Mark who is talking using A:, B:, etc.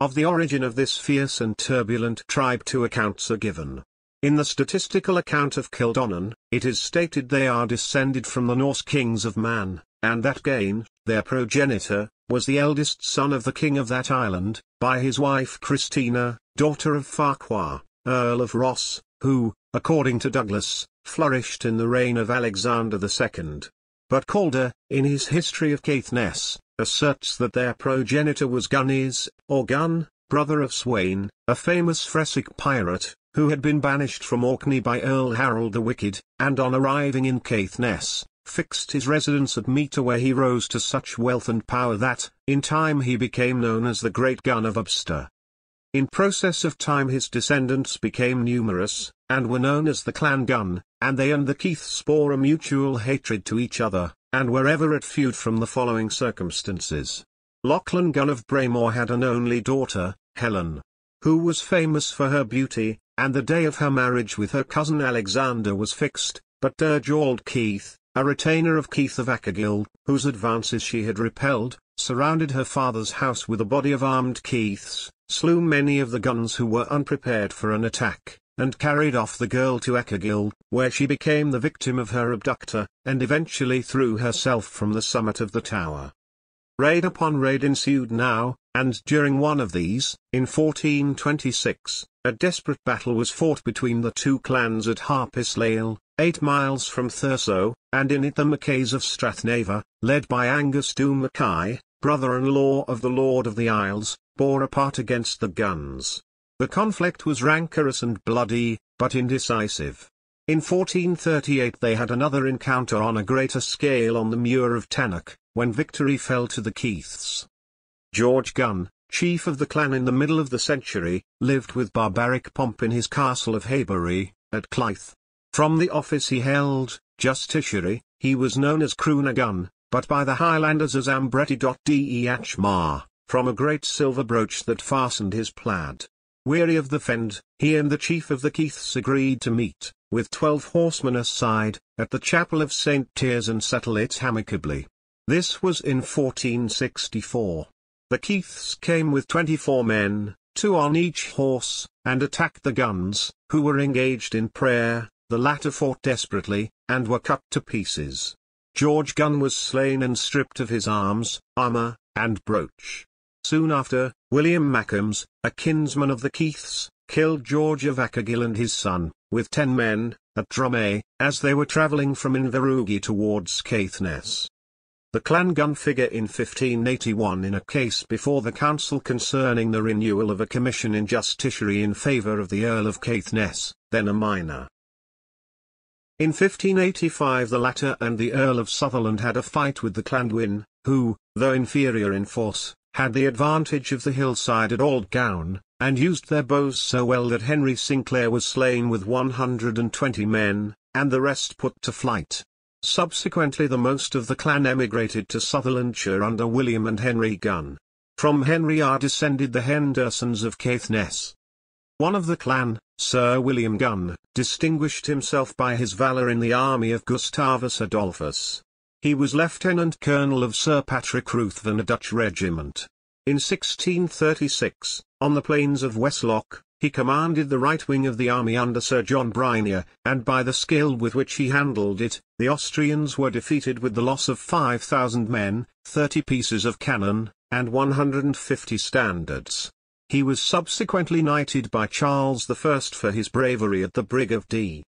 A: of the origin of this fierce and turbulent tribe two accounts are given. In the statistical account of Kildonan, it is stated they are descended from the Norse kings of Man, and that Gain, their progenitor, was the eldest son of the king of that island, by his wife Christina, daughter of Farquhar, Earl of Ross, who, according to Douglas, flourished in the reign of Alexander II. But Calder, in his History of Caithness, asserts that their progenitor was Gunnies, or Gunn, brother of Sweyne, a famous Freswick pirate, who had been banished from Orkney by Earl Harold the Wicked, and on arriving in Caithness, fixed his residence at Meter where he rose to such wealth and power that, in time he became known as the Great Gunn of Ulbster. In process of time his descendants became numerous, and were known as the Clan Gunn, and they and the Keiths bore a mutual hatred to each other, and were ever at feud from the following circumstances. Lachlan Gunn of Braemore had an only daughter, Helen, who was famous for her beauty, and the day of her marriage with her cousin Alexander was fixed, but Dirgald Keith, a retainer of Keith of Ackergill, whose advances she had repelled, surrounded her father's house with a body of armed Keiths, slew many of the Gunns who were unprepared for an attack, and carried off the girl to Ackergill, where she became the victim of her abductor, and eventually threw herself from the summit of the tower. Raid upon raid ensued now, and during one of these, in 1426, a desperate battle was fought between the two clans at Harpsdale, eight miles from Thurso, and in it the Mackays of Strathnaver, led by Angus Dubh Mackay, brother-in-law of the Lord of the Isles, bore a part against the Gunns. The conflict was rancorous and bloody, but indecisive. In 1438 they had another encounter on a greater scale on the Muir of Tannach, when victory fell to the Keiths. George Gunn, chief of the clan in the middle of the century, lived with barbaric pomp in his castle of Halberry, at Clyth. From the office he held, justiciary, he was known as Crowner Gunn, but by the Highlanders as Ambretti. Deh Mar from a great silver brooch that fastened his plaid. Weary of the fend, he and the chief of the Keiths agreed to meet, with twelve horsemen aside, at the chapel of St. Tears and settle it amicably. This was in 1464. The Keiths came with twenty-four men, two on each horse, and attacked the Gunns, who were engaged in prayer, the latter fought desperately, and were cut to pieces. George Gunn was slain and stripped of his arms, armour, and brooch. Soon after, William Mackhams, a kinsman of the Keiths, killed George of Ackergill and his son, with ten men, at Drumay, as they were travelling from Inverugie towards Caithness. The clan Gunn figure in 1581 in a case before the council concerning the renewal of a commission in justiciary in favour of the Earl of Caithness, then a minor. In 1585 the latter and the Earl of Sutherland had a fight with the Clan Gunn, who, though inferior in force, had the advantage of the hillside at Aldgowan, and used their bows so well that Henry Sinclair was slain with 120 men, and the rest put to flight. Subsequently the most of the clan emigrated to Sutherlandshire under William and Henry Gunn. From Henry are descended the Hendersons of Caithness. One of the clan, Sir William Gunn, distinguished himself by his valour in the army of Gustavus Adolphus. He was lieutenant colonel of Sir Patrick Ruthven a Dutch regiment. In 1636, on the plains of Wittstock, he commanded the right wing of the army under Sir John Banier, and by the skill with which he handled it, the Austrians were defeated with the loss of 5,000 men, 30 pieces of cannon, and 150 standards. He was subsequently knighted by Charles I for his bravery at the Brig of Dee.